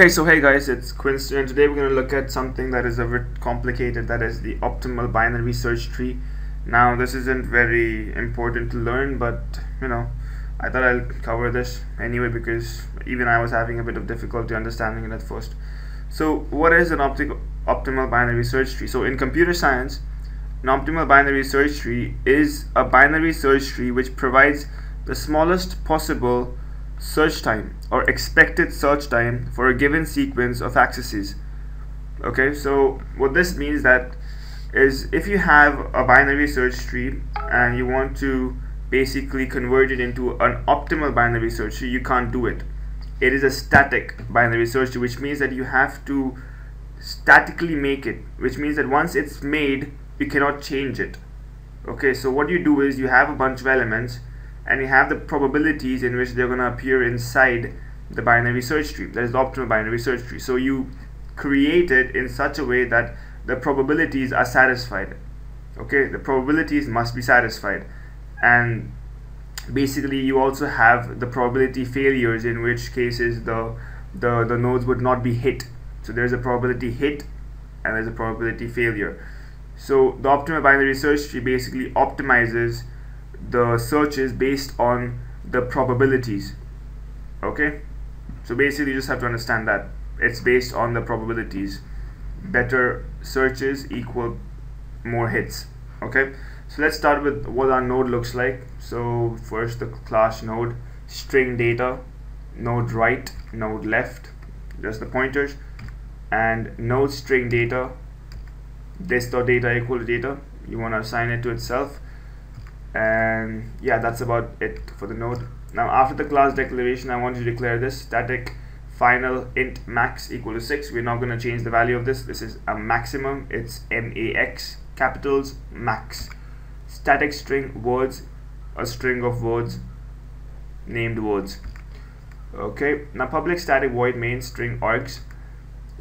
Okay, so hey guys, it's Quinston, and today we're going to look at something that is a bit complicated, that is the optimal binary search tree. Now, this isn't very important to learn, but you know, I thought I'll cover this anyway because even I was having a bit of difficulty understanding it at first. So, what is an optimal binary search tree? So, in computer science, an optimal binary search tree is a binary search tree which provides the smallest possible search time or expected search time for a given sequence of accesses okay so what this means that is if you have a binary search tree and you want to basically convert it into an optimal binary search tree you can't do it. It is a static binary search tree which means that you have to statically make it which means that once it's made you cannot change it. Okay so what you do is you have a bunch of elements and you have the probabilities in which they're going to appear inside the binary search tree. That is the optimal binary search tree. So you create it in such a way that the probabilities are satisfied. Okay? The probabilities must be satisfied. And basically you also have the probability failures in which cases the the the nodes would not be hit. So there's a probability hit and there's a probability failure. So the optimal binary search tree basically optimizes the searches based on the probabilities okay? So basically you just have to understand that it's based on the probabilities. Better searches equal more hits okay? So let's start with what our node looks like. So first the class node string data node right node left just the pointers. And node string data this dot data equal to data. You want to assign it to itself and yeah that's about it for the node now after the class declaration I want to declare this static final int max equal to 6 we're not going to change the value of this. This is a maximum. It's max capitals max. Static string words a string of words named words. Okay now public static void main string args.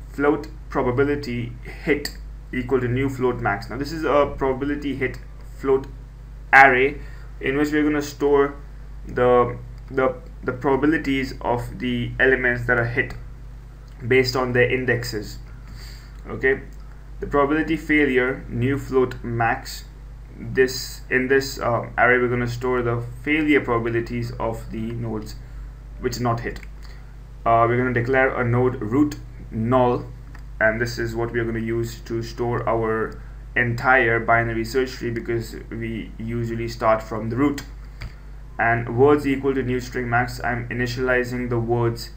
Float probability hit equal to new float max. Now this is a probability hit float array in which we're going to store the the the probabilities of the elements that are hit based on their indexes. Okay? The probability failure new float max this in this uh, array we're going to store the failure probabilities of the nodes which are not hit. Uh, we're going to declare a node root null and this is what we're going to use to store our entire binary search tree because we usually start from the root. And words equal to new string max. I'm initializing the words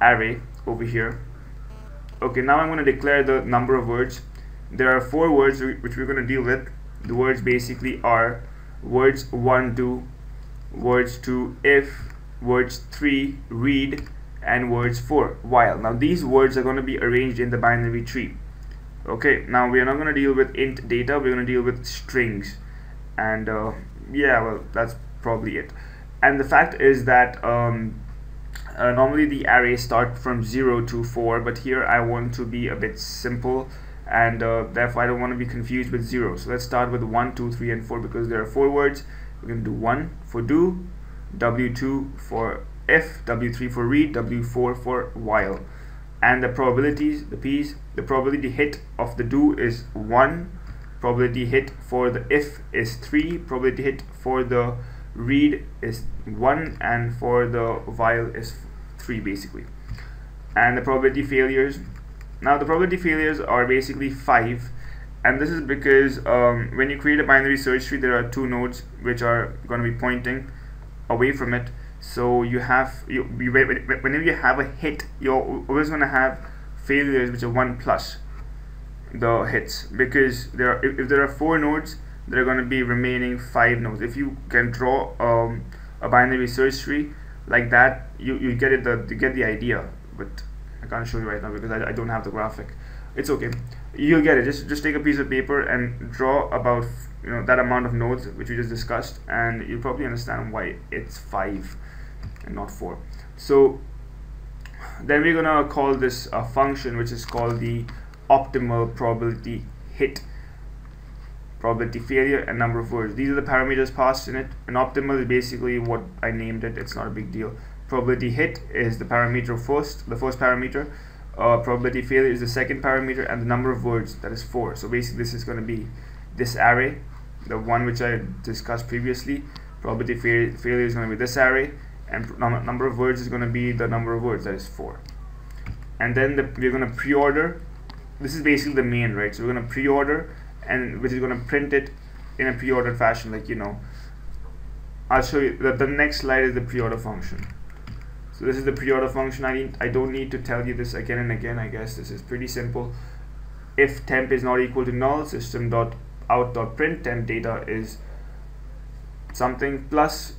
array over here. Okay now I'm going to declare the number of words. There are four words which we're going to deal with. The words basically are words 1 do words 2 if words 3 read and words 4 while. Now these words are going to be arranged in the binary tree okay now we are not going to deal with int data we're going to deal with strings. And uh, yeah well that's probably it. And the fact is that um, uh, normally the arrays start from 0 to 4 but here I want to be a bit simple and uh, therefore I don't want to be confused with 0 so let's start with 1 2 3 and 4 because there are four words. We're going to do 1 for do w2 for if w3 for read w4 for while and the probabilities the p's the probability hit of the do is 1 probability hit for the if is 3 probability hit for the read is 1 and for the while is 3 basically. And the probability failures now the probability failures are basically 5 and this is because um, when you create a binary search tree there are two nodes which are going to be pointing away from it so you have you, you whenever you have a hit you're always going to have failures which are 1 plus the hits. Because there are, if, there are four nodes there are going to be remaining five nodes. If you can draw um, a binary search tree like that you, you get it the you get the idea. But I can't show you right now because I, I don't have the graphic. It's okay. You'll get it. Just just take a piece of paper and draw about you know that amount of nodes which we just discussed and you'll probably understand why it's five and not 4 so then we're gonna call this a function which is called the optimal probability hit probability failure and number of words. These are the parameters passed in it. And optimal is basically what I named it. It's not a big deal. Probability hit is the parameter first the first parameter. Uh, probability failure is the second parameter and the number of words that is 4 so basically this is going to be this array the one which I discussed previously. Probability fa failure is going to be this array and num number of words is going to be the number of words that is 4 and then the, we're going to pre-order this is basically the main right? So we're going to pre-order and which is going to print it in a pre-ordered fashion like you know. I'll show you that the next slide is the pre-order function. So this is the pre-order function. I need I don't need to tell you this again and again I guess. This is pretty simple. If temp is not equal to null system dot out dot print temp data is something plus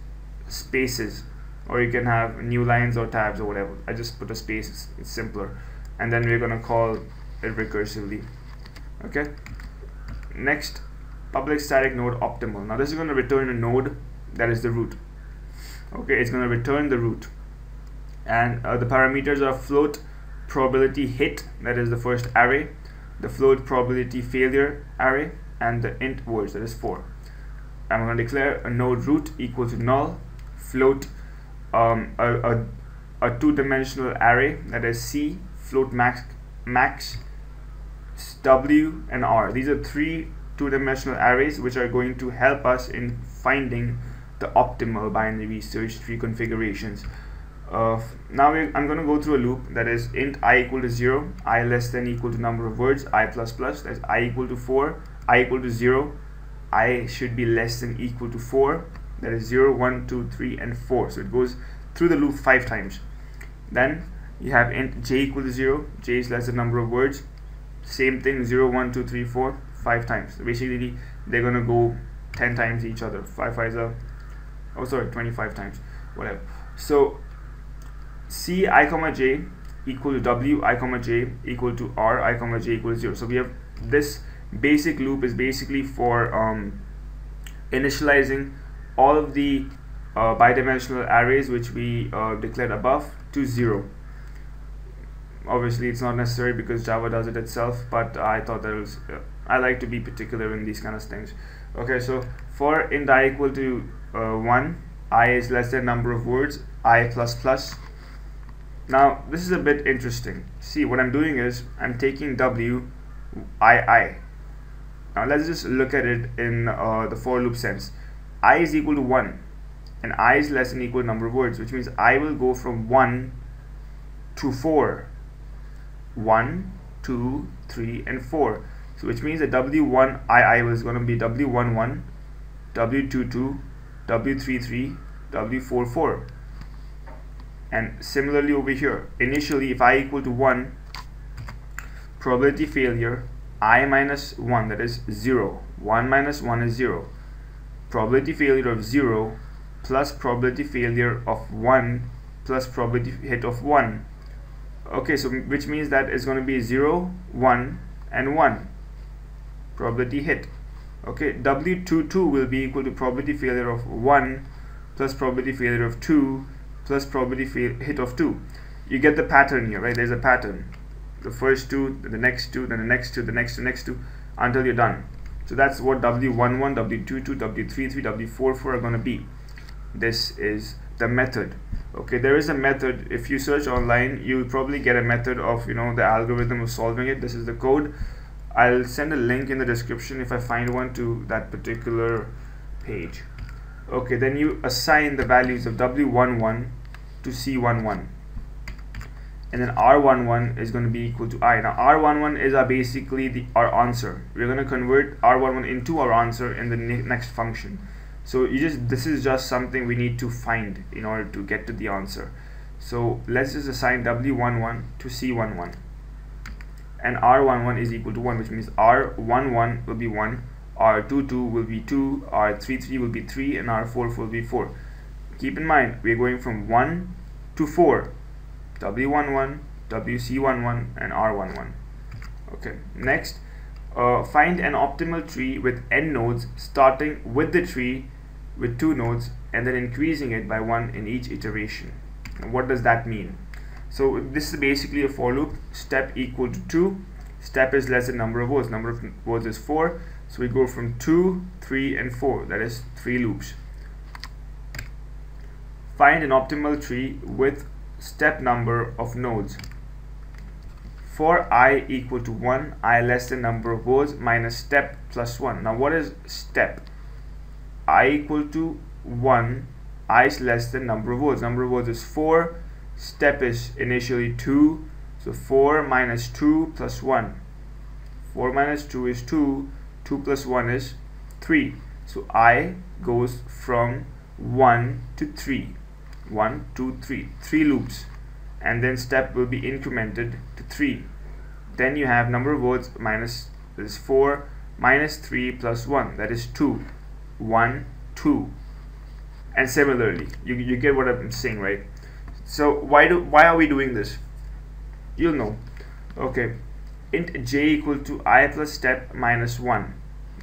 spaces or you can have new lines or tabs or whatever. I just put a space it's, simpler. And then we're gonna call it recursively. Okay? Next public static node optimal. Now this is going to return a node that is the root. Okay it's going to return the root. And uh, the parameters are float probability hit that is the first array the float probability failure array and the int words that is 4 I'm going to declare a node root equal to null float um, a, a, a two-dimensional array that is C float max max W and R. These are three two-dimensional arrays which are going to help us in finding the optimal binary search tree configurations uh, now I'm going to go through a loop that is int i equal to 0 i less than equal to number of words i plus plus that's i equal to 4 i equal to 0 i should be less than equal to 4 that is 0 1 2 3 and 4 so it goes through the loop five times. Then you have int j equal to 0 j is less than number of words. Same thing 0 1 2 3 4 five times. So basically they're gonna go 10 times each other. 5 5 are oh sorry 25 times. Whatever. So c i comma j equal to w i comma j equal to r i comma j equal to 0 so we have this basic loop is basically for um, initializing all of the uh, bidimensional arrays which we uh, declared above to 0 obviously it's not necessary because Java does it itself but I thought that was uh, I like to be particular in these kind of things. Okay so for int i equal to uh, 1 i is less than number of words i plus plus. Now this is a bit interesting. See what I'm doing is I'm taking w i i. Now let's just look at it in uh, the for loop sense i is equal to 1 and i is less than equal number of words which means i will go from 1 to 4 1 2 3 and 4 so which means that w1ii was going to be w11 w22 w33 w44 and similarly over here initially if i equal to 1 probability failure i minus 1 that is 0 1 minus 1 is 0 probability failure of 0 plus probability failure of 1 plus probability hit of 1 okay so which means that is going to be 0 1 and 1 probability hit. Okay w22 will be equal to probability failure of 1 plus probability failure of 2 plus probability hit of 2 you get the pattern here right? There's a pattern. The first two the next two then the next two the next two next two until you're done so that's what w11 w22 w33 w44 are going to be. This is the method. Okay there is a method. If you search online you'll probably get a method of you know the algorithm of solving it. This is the code. I'll send a link in the description if I find one to that particular page. Okay then you assign the values of w11 to c11 and then r11 is going to be equal to i. Now r11 is basically the our answer. We're going to convert r11 into our answer in the ne next function. So you just this is just something we need to find in order to get to the answer. So let's just assign w11 to c11 and r11 is equal to 1 which means r11 will be 1 r22 will be 2 r33 will be 3 and r44 will be 4 keep in mind we're going from 1 to 4 w11 wc11 and r11 okay next uh, find an optimal tree with n nodes starting with the tree with two nodes and then increasing it by one in each iteration. And what does that mean? So this is basically a for loop. Step equal to 2. Step is less than number of words. Number of words is 4. So we go from 2, 3 and 4. That is 3 loops. Find an optimal tree with step number of nodes. for i equal to 1 i less than number of rows minus step plus 1 now what is step? I equal to 1 i is less than number of rows number of rows is 4 step is initially 2 so 4 minus 2 plus 1 4 minus 2 is 2 2 plus 1 is 3 so i goes from 1 to 3 1 2 3 3 loops. And then step will be incremented to 3 then you have number of words minus this 4 minus 3 plus 1 that is 2 1 2 and similarly you, you get what I'm saying right? So why do why are we doing this? You'll know. Okay. Int j equal to i plus step minus 1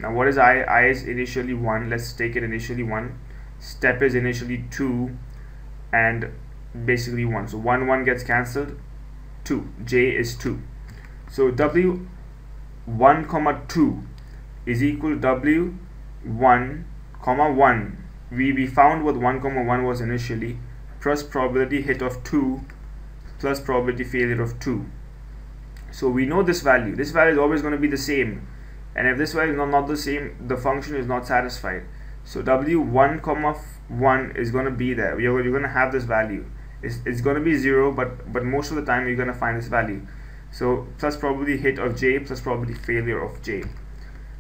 now what is i? i is initially 1 let's take it initially 1 step is initially 2 and basically 1 so 1 1 gets cancelled. 2 j is 2 so w 1 comma 2 is equal to w 1 comma 1 we, we found what 1 comma 1 was initially. Plus probability hit of 2 plus probability failure of 2 so we know this value. This value is always going to be the same. And if this value is not, not the same the function is not satisfied. So w1 comma 1 is going to be there. You're, you're going to have this value. It's, it's going to be 0 but but most of the time you're going to find this value. So plus probability hit of j plus probability failure of j.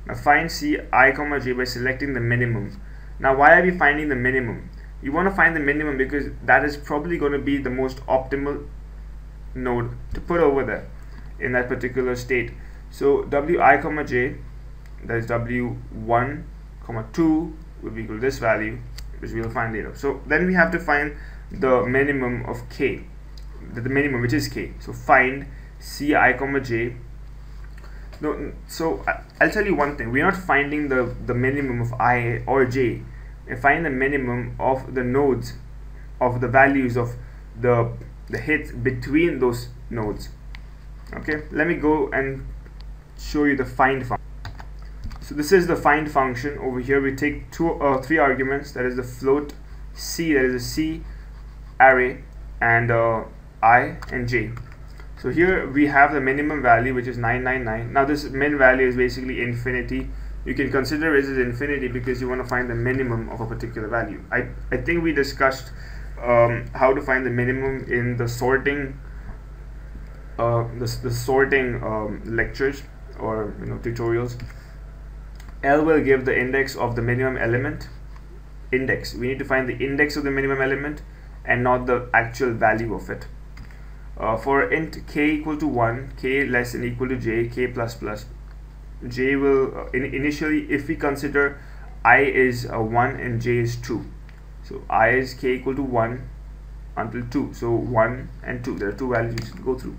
Now find c i comma j by selecting the minimum. Now why are we finding the minimum? You want to find the minimum because that is probably going to be the most optimal node to put over there in that particular state. So wi comma j that is w1 comma 2 will be equal to this value which we will find later. So then we have to find the minimum of k the, the minimum which is k. So find ci comma j. No so i'll tell you one thing. We're not finding the the minimum of i or j. We find the minimum of the nodes of the values of the the hits between those nodes. Okay? Let me go and show you the find function so this is the find function over here. We take two or uh, three arguments. That is the float c, that is a c array, and uh, i and j. So here we have the minimum value, which is 999. Now this min value is basically infinity. You can consider it as infinity because you want to find the minimum of a particular value. I, I think we discussed um, how to find the minimum in the sorting uh, the, the sorting um, lectures or you know tutorials L will give the index of the minimum element. Index. We need to find the index of the minimum element and not the actual value of it. Uh, for int k equal to 1 k less than equal to j k plus plus j will uh, in initially if we consider i is uh, 1 and j is 2 so i is k equal to 1 until 2 so 1 and 2 there are two values should go through.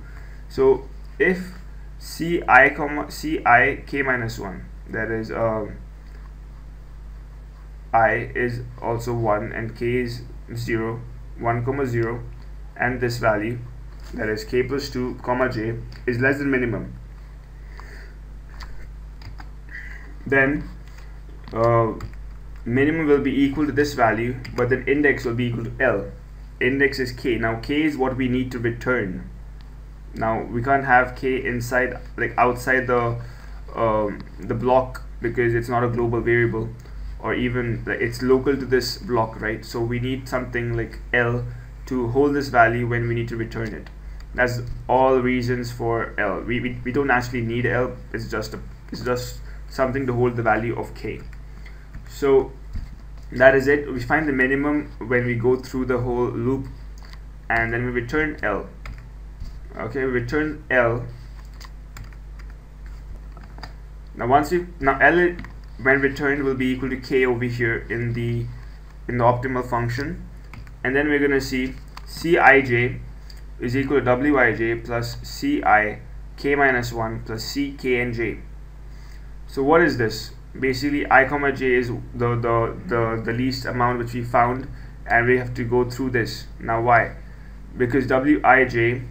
So if ci comma ci k minus 1 that is um, i is also 1 and k is 0 1 comma 0 and this value that is k plus 2 comma j is less than minimum. Then uh, minimum will be equal to this value but then index will be equal to L. Index is k. Now k is what we need to return. Now we can't have k inside like outside the um, the block because it's not a global variable or even it's local to this block right? So we need something like L to hold this value when we need to return it. That's all reasons for L. We, we, we don't actually need L. It's just a it's just something to hold the value of K. So that is it. We find the minimum when we go through the whole loop and then we return L. Okay we return L now once you now L when returned will be equal to K over here in the in the optimal function. And then we're gonna see Cij is equal to Wij plus Ci k minus 1 plus C k and j. So what is this? Basically i comma j is the, the the the least amount which we found and we have to go through this. Now why? Because wij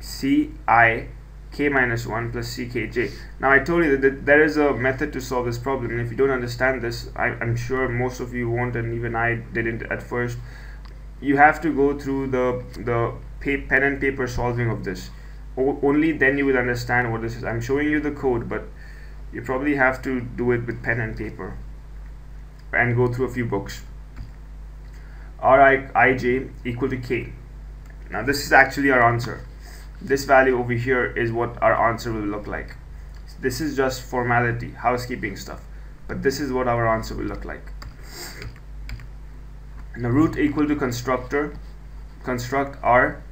ci k minus 1 plus ckj. Now I told you that there is a method to solve this problem and if you don't understand this, I, am sure most of you won't and even I didn't at first. You have to go through the, the pen and paper solving of this. only then you will understand what this is I'm showing you the code but you probably have to do it with pen and paper and go through a few books rij equal to k now this is actually our answer this value over here is what our answer will look like. This is just formality housekeeping stuff but this is what our answer will look like. Now root equal to constructor construct r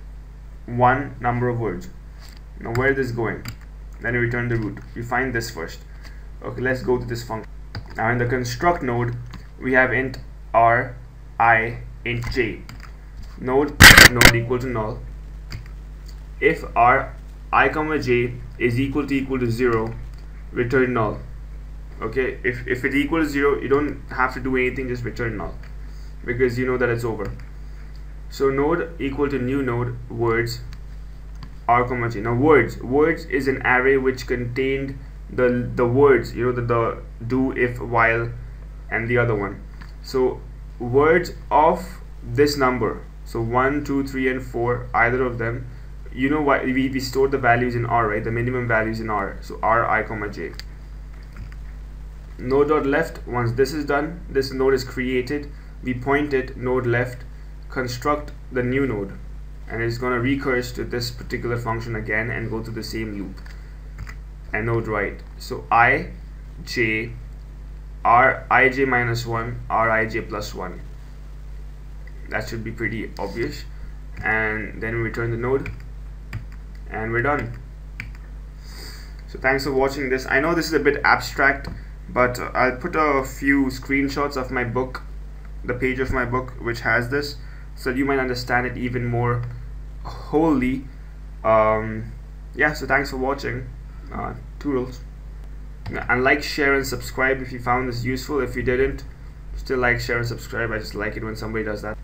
one number of words. Now where this going? Then we return the root. We find this first. Okay let's go to this function. Now in the construct node we have int r i int j. Node node equal to null if r i comma j is equal to equal to 0 return null. Okay? If, if it's equal to 0 you don't have to do anything just return null. Because you know that it's over. So node equal to new node words r comma j. Now words. Words is an array which contained the the words you know the, the do if while and the other one. So words of this number so 1 2 3 and 4 either of them you know why we, we store the values in r right? The minimum values in r. So r i comma j. Node dot left once this is done this node is created. We point it node left construct the new node. And it's going to recurse to this particular function again and go to the same loop. And node right so i j r i j minus 1 r i j plus 1 that should be pretty obvious. And then we return the node and we're done. So thanks for watching this. I know this is a bit abstract but I'll put a few screenshots of my book the page of my book which has this so you might understand it even more wholly. Um, yeah so thanks for watching. Uh, toodles. And like share and subscribe if you found this useful. If you didn't still like share and subscribe. I just like it when somebody does that